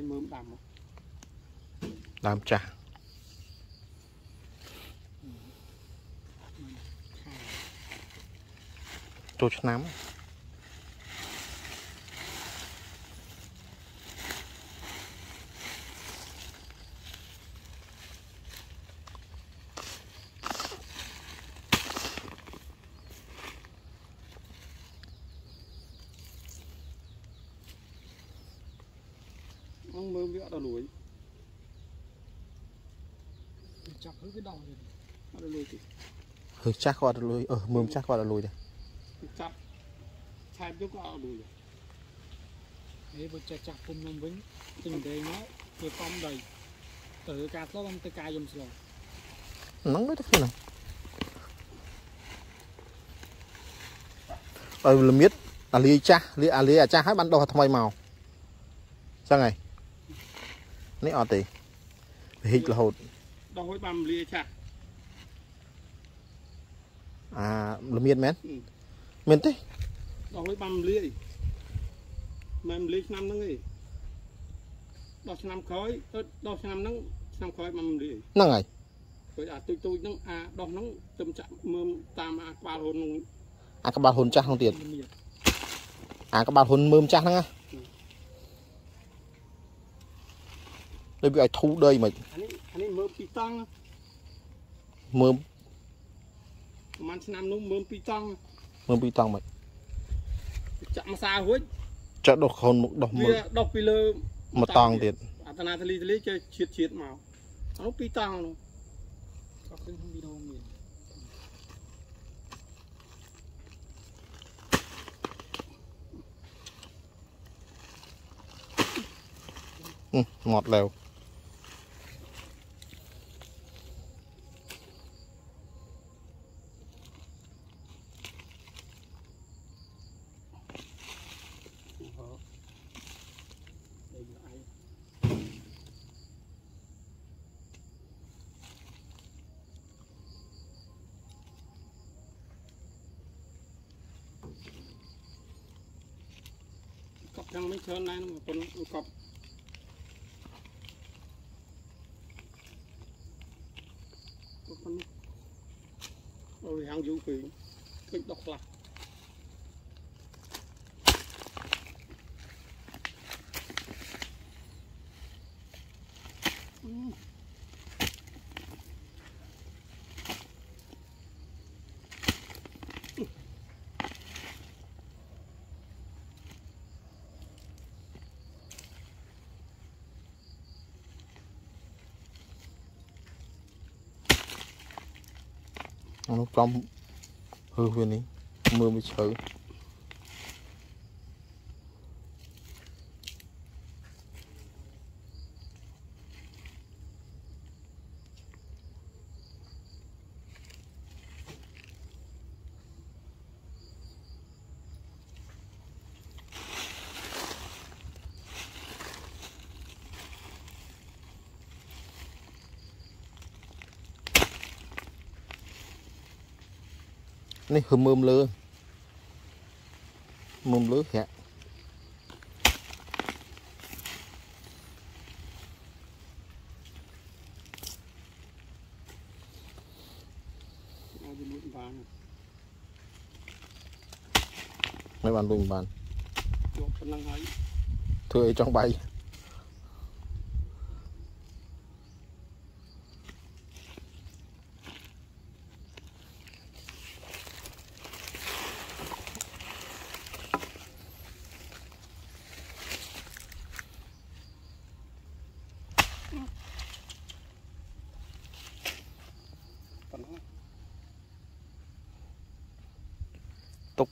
ញមើមដាំមកដើមចាស់ខាចូលឆ្នាំ អងមើមវាអត់ដល់លួយចាប់គឺវាដងទៀតអត់ដល់លួយទេហឺចាស់គាត់ទៅលួយអឺមើមចាស់គាត់ទៅលួយដែរចាប់ឆែបយកក៏អត់ដល់លួយដែរហេបើចេះចាស់ពុំ នំវិញទិញដេញមកវាកំដីទៅការស្លោបានទៅការយំស្លោហ្នឹងទៅហ្នឹងអើល្មៀតអាលីចាស់លីអាលីអាចាស់ហើយបានដោះថ្មីមកចឹងហើយនេះអត់ទេវាហិចរហូតដល់ហួយបានមលាចាស់អាល្មៀតមែនអឺមែនទេដល់ហួយបានមលាមិនមលាឆ្នាំហ្នឹងឯងដល់ឆ្នាំក្រោយទៅដល់ឆ្នាំហ្នឹងឆ្នាំក្រោយបានមលាហ្នឹងហើយព្រោះអាទុយទុយហ្នឹងអាដោះហ្នឹងទៅចាក់មើមតាមអាក្បាលហ៊ុនហ្នឹងអាក្បាលហ៊ុនចាស់ហ្នឹងទៀតល្មៀតអាក្បាលហ៊ុនមើមចាស់ហ្នឹងណា ដូចវាឲ្យធូរដីមិនអានេះអានេះមើមពីរតង់មើមប្រហែលឆ្នាំនោះមើមពីរតង់មើមពីរតង់មិនចាក់ម្សារួចចាក់ដោះខូនមុខដោះមើវាលដុះពីលើមកតង់ទៀតអត្តនាទលីទលីចេះឈៀតឈៀតមកអានោះពីរតង់នោះក៏ឃើញក្នុងវីដេអូមានហឹមមក ช้อนน้มเป็นกรอบเราเลี้ยงอยู่ปีตึกดอกหลักอืม អានោះចំហឺវានេះមើលវាជ្រៅ នេះហឹមមើមលើមើមលើក្រាក់មិនបានលុញបានជាប់ប៉ុណ្ណឹងហើយធ្វើអីចង់បាយ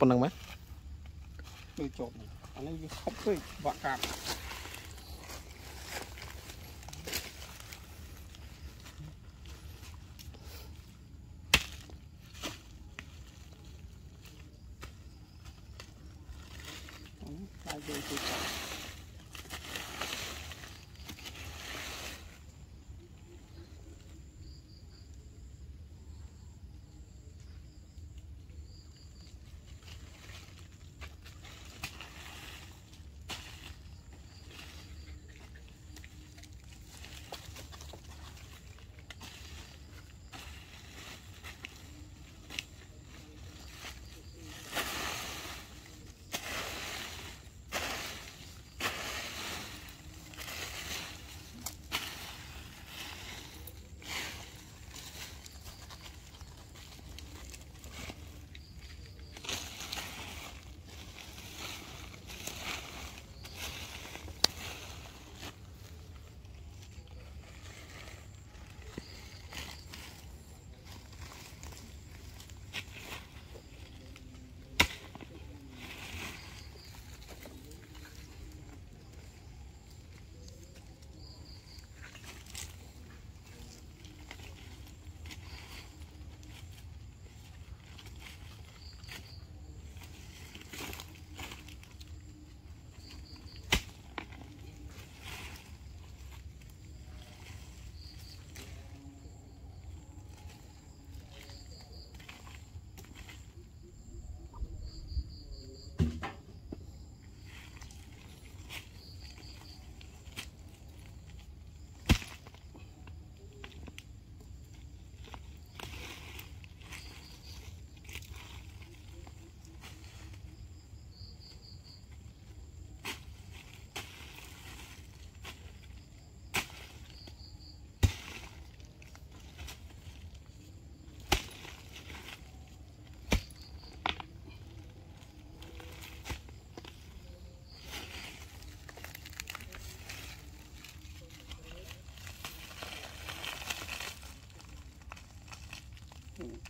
ប៉ុណ្ណឹងមែនដូចជាប់ហ្នឹងអានេះវាខប់ពេកបាក់កាប់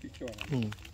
Piciorul. Mm.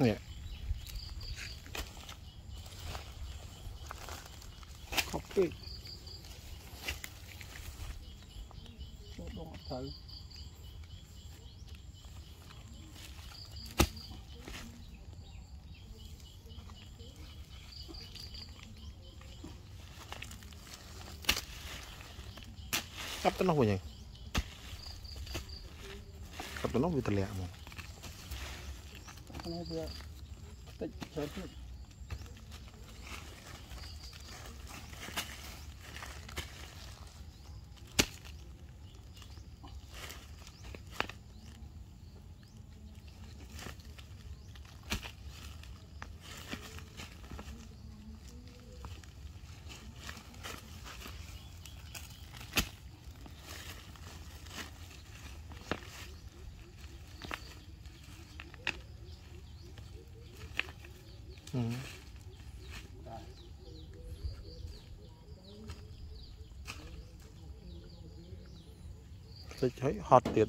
ហឹមខប់ពេកចូលដងអត់ត្រូវចាប់ទៅនោះវិញហើយចាប់ទៅនោះវាទម្លាក់មក នេះវាតិចច្តិចហើយហត់ទៀត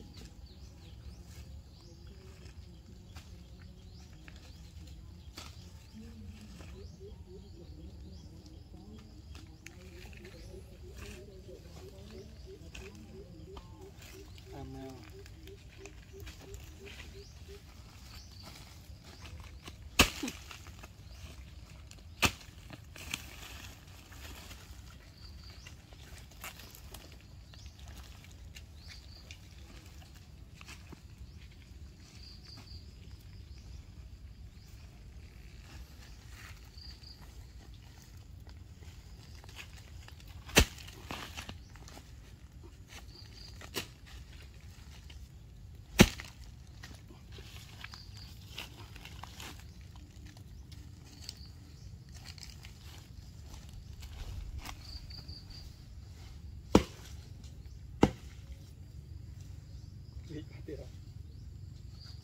ទៀត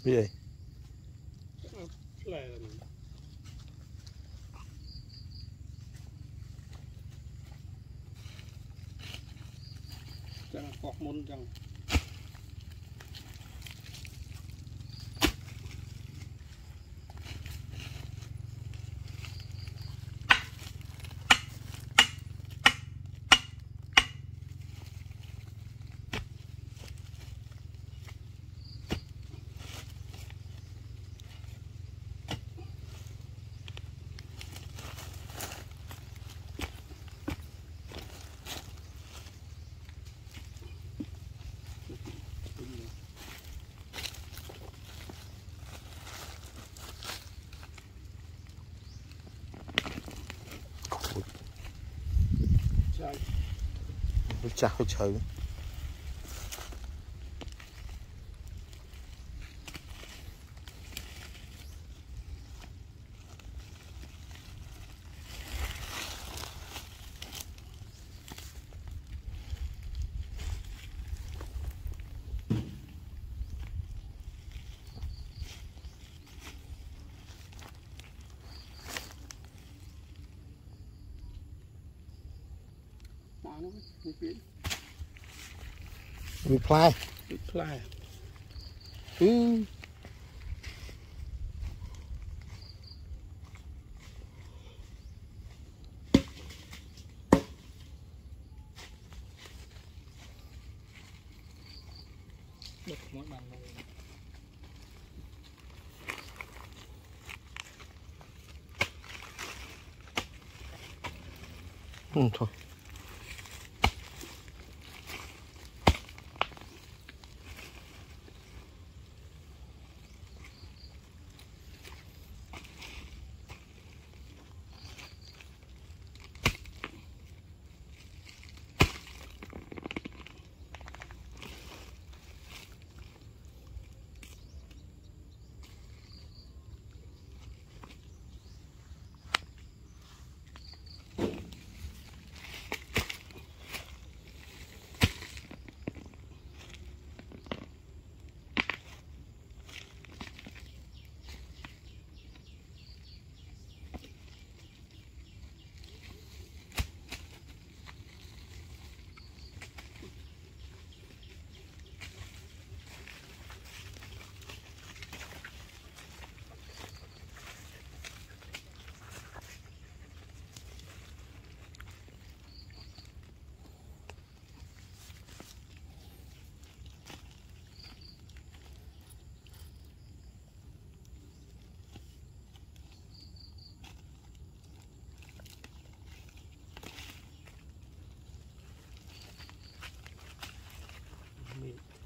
វាអីផ្លែហ្នឹងចឹងកោះមុនចឹង 用菜刀切。 រៅមកនោះនេះពី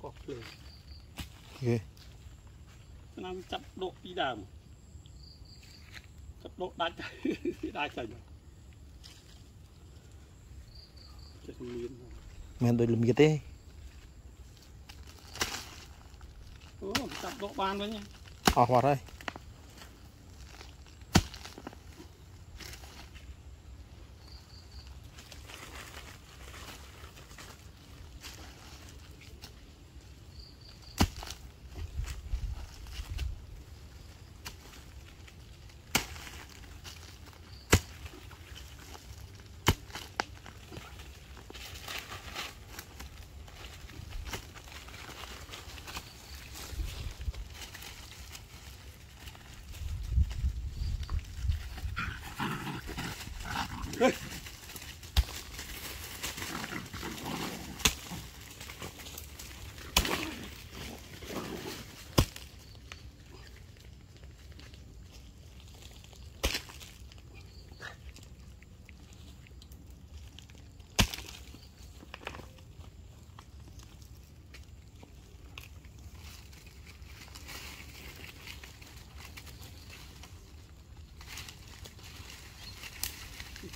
កោះភ្លើងគេឆ្នាំចាប់ដកពីដើមចាប់ដកដាច់ដាច់ចាញ់ចេះមានមិនដូចលំទៀតទេអូចាប់ដកបានវិញអស់បាត់ហើយ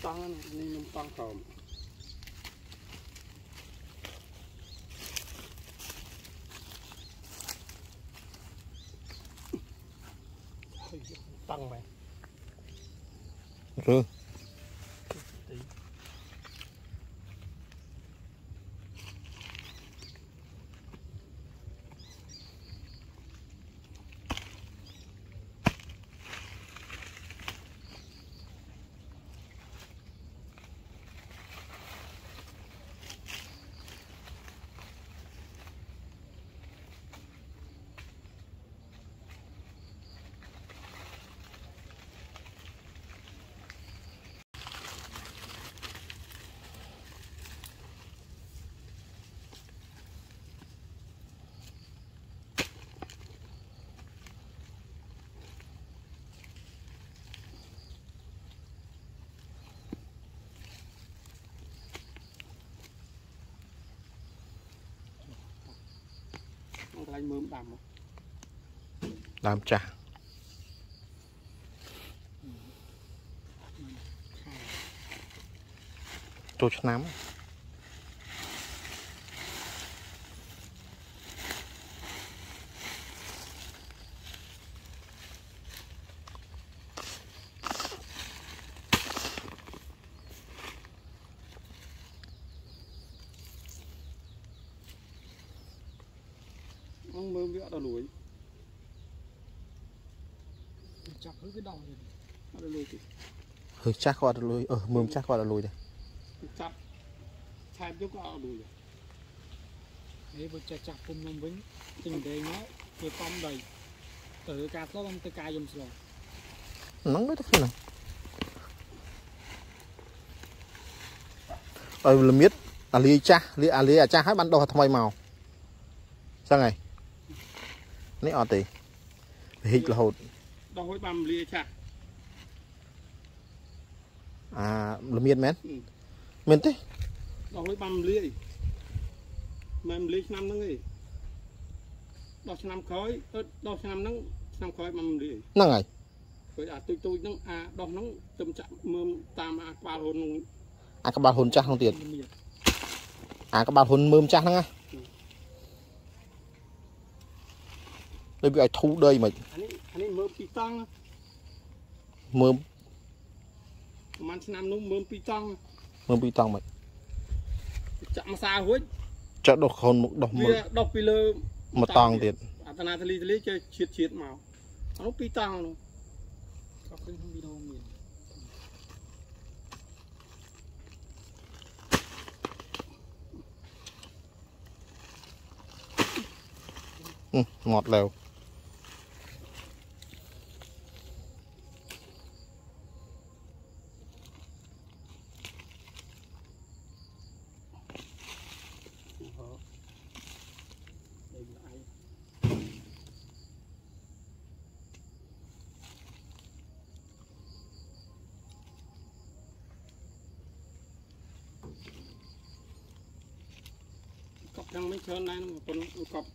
ទីតង់នេះនំតង់ក្រោមតង់បែ រើ ទី កន្លែងមើមដាំមកដើមចាស់ខែចូលឆ្នាំ ហ្នឹងមើលវាអត់ដល់លួយ ចាប់ឬវាដោះទៅ អត់ដល់លួយទេ ហឺចាស់គាត់អត់លួយអឺមើលចាស់គាត់អត់លួយទេចាប់ឆែបយកក៏អត់លួយដែរហេបើចេះចាស់ពុំខ្ញុំវិញទិញដែងមកគេកំដីទៅការស្លោបានទៅការយំស្លោហ្នឹងទៅខ្លួនហើយល្មៀតអាលីចាស់លីអាលីអាចាស់ហើយបានដោះថ្មីមកចឹងហើយនេះអត់ទេវាហិចរហូតដល់ហួយបានមលាឆាក់ អាល្មៀតមែនអឺមែនទេដល់ហួយបានមលាមិនមលាឆ្នាំហ្នឹងឯងដល់ឆ្នាំក្រោយអឺដល់ឆ្នាំហ្នឹងឆ្នាំក្រោយបានមលាហ្នឹងហើយព្រោះអាទូចទូចហ្នឹងអាដោះហ្នឹងទៅចាក់មើលតាមអាក្បាលហ៊ុនហ្នឹងអាក្បាលហ៊ុនចាស់ហ្នឹងទៀតមានអាក្បាលហ៊ុនមើមចាស់ហ្នឹងណាដូចវាឲ្យធូរដីមិនអានេះអានេះមើលពីរតង់ណាមើម ប្រហែលឆ្នាំនោះមើលពីរតង់មើមពីរតង់មិនចាក់ម្សារួចចាក់ដោះខូនមុខដោះមើវាលដោះពីលើមកតង់ទៀតអាតនាតលីតលីចេះឈៀតឈៀតមកអានោះពីរតង់នោះក៏ឃើញក្នុងវីដេអូមានហឹមងត់ឡែវ tôi cọc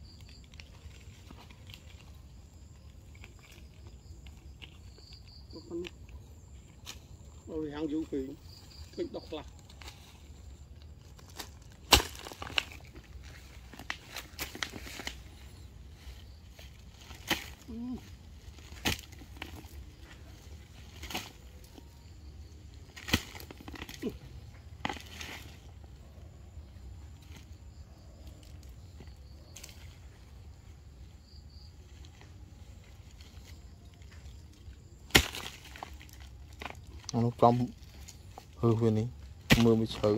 tôi không rồi hàng vũ khí. Thích đọc lạc Mm-hmm. Ừ. អានោះកំហឺវានេះមើលវាជ្រៅ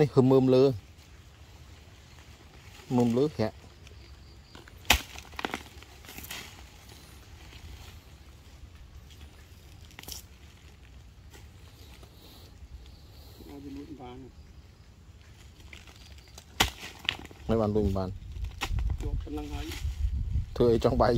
នេះហឹមមើមលើមើមលើប្រាក់នៅបានលុយមិនបានធ្វើអីចង់បាយ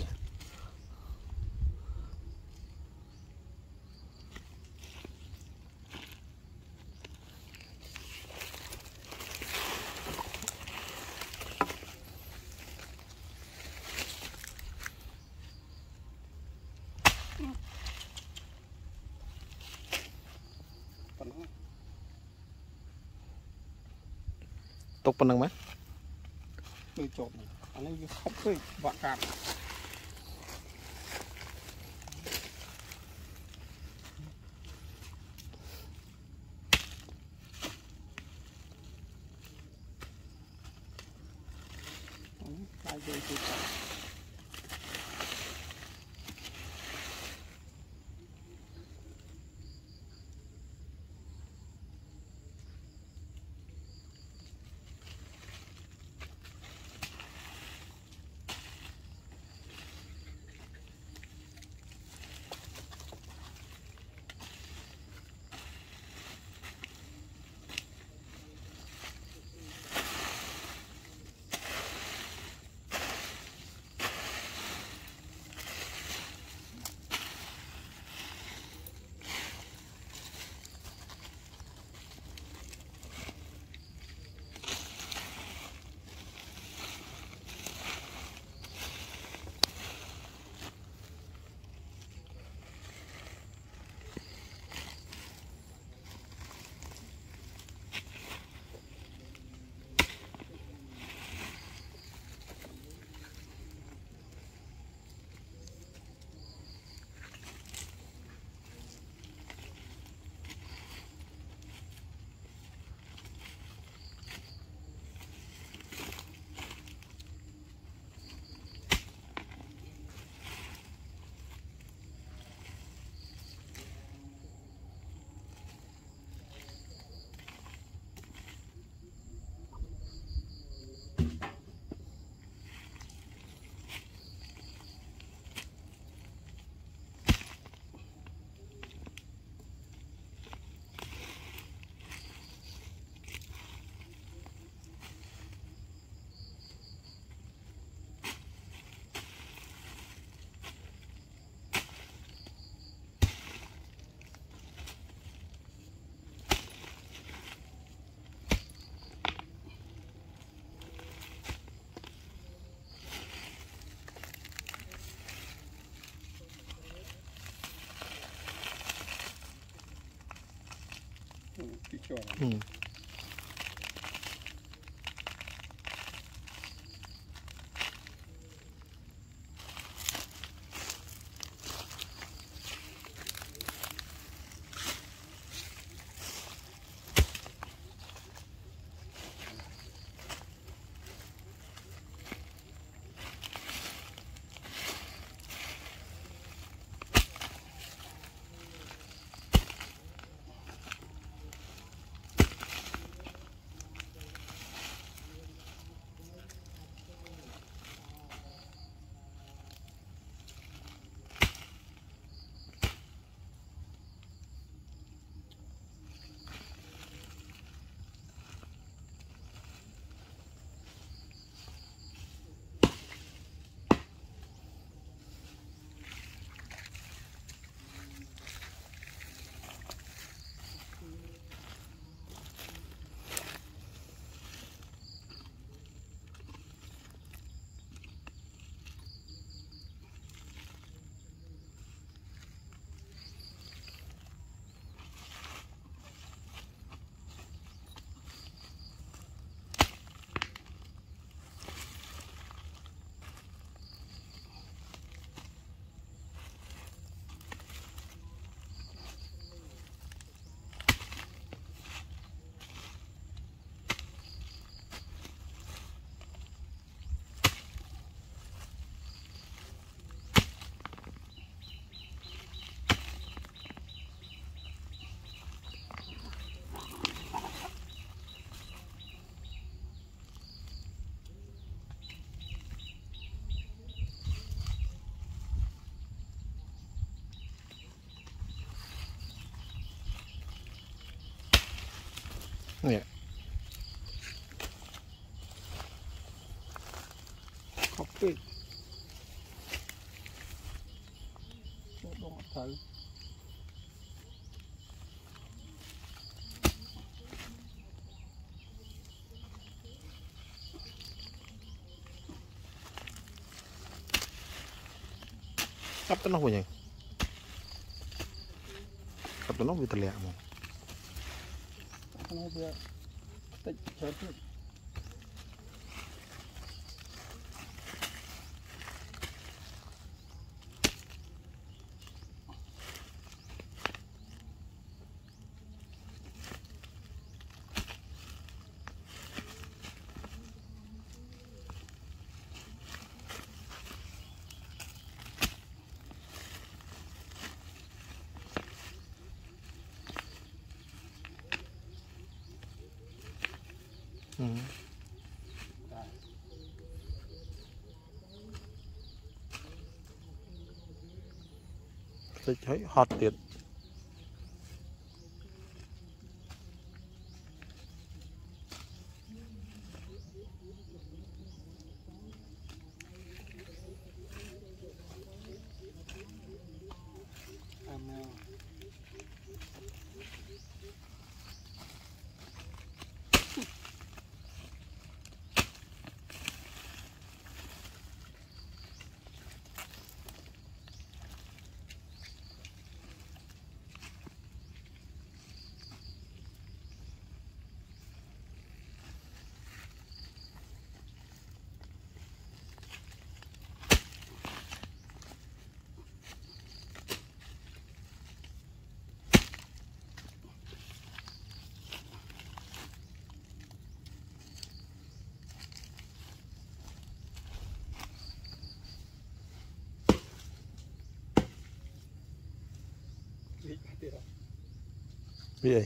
ប៉ុណ្ណឹងមែនដូចចប់អានេះវាខុបពេកបាក់កាត់ ពីជាប់ហឹ កាប់ទៅនោះវិញហើយកាប់ទៅនោះវាទម្លាក់មកក្នុងវាតិចច្រើនពេក ហឹម តិចហើយហត់ទៀត វាអី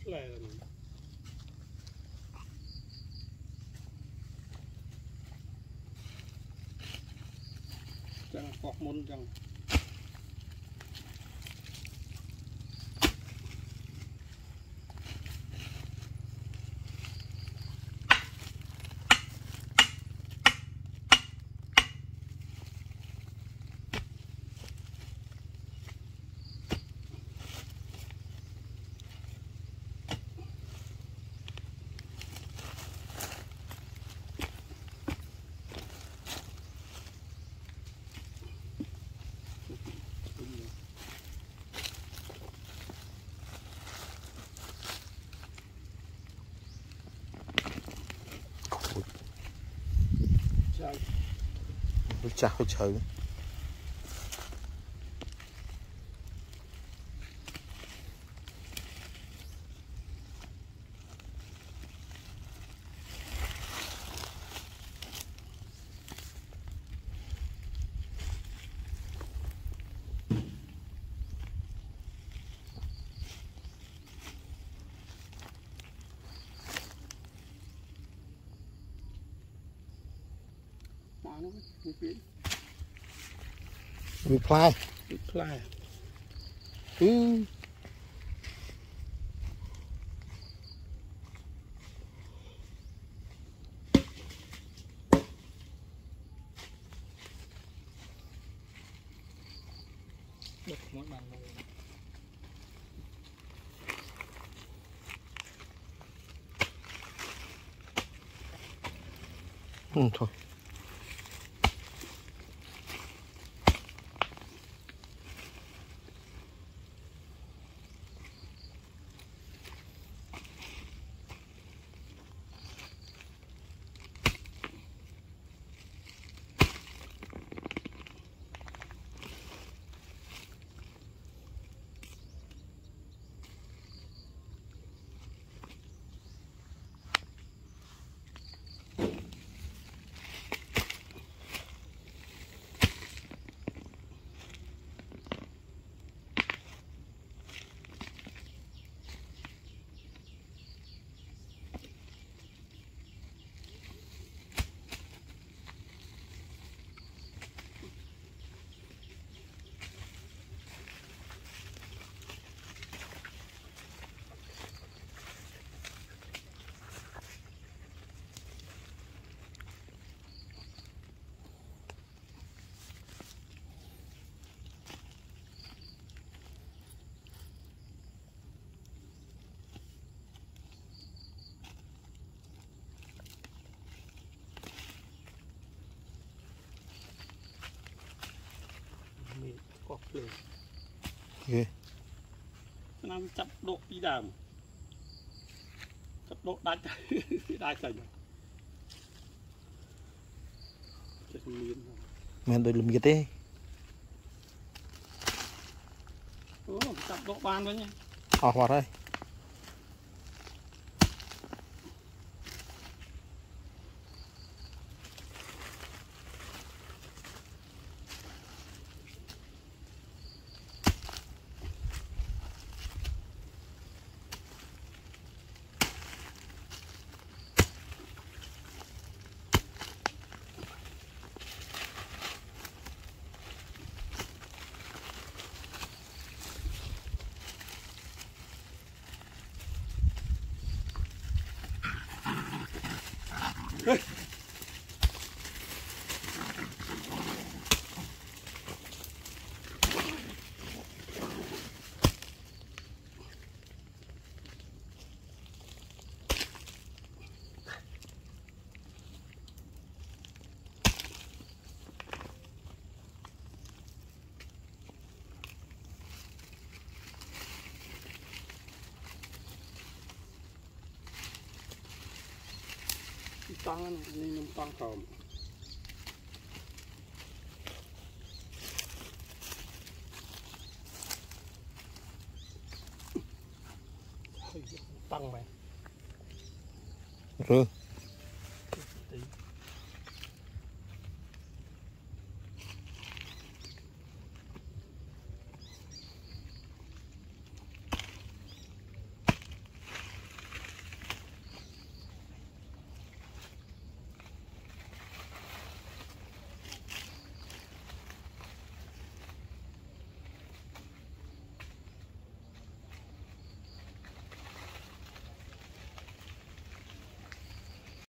ផ្លែហ្នឹងចឹងកោះមុនចឹង វាចាស់វាជ្រៅមកនោះ នេះគេវាផ្លែ វាផ្លែ អឺ ដុតខ្មោចបានមក ហឹមថោះ មាន កោះភ្លើងគេឆ្នាំចាប់ដកពីដើមចាប់ដកដាច់ដាច់ទៅចេះមានមិនដូចលំទៀតទេអូចាប់ដកបានវិញអស់បាត់ហើយ តង់នេះខ្ញុំត